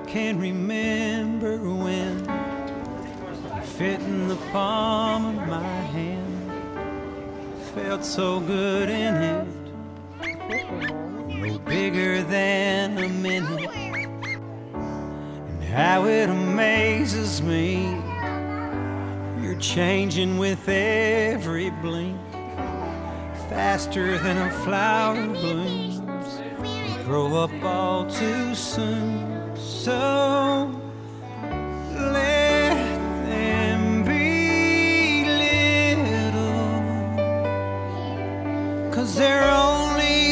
can remember when you fit in the palm of my hand. Felt so good in it, no bigger than a minute. And how it amazes me, you're changing with every blink, faster than a flower blooms grow up all too soon. So Cause they're only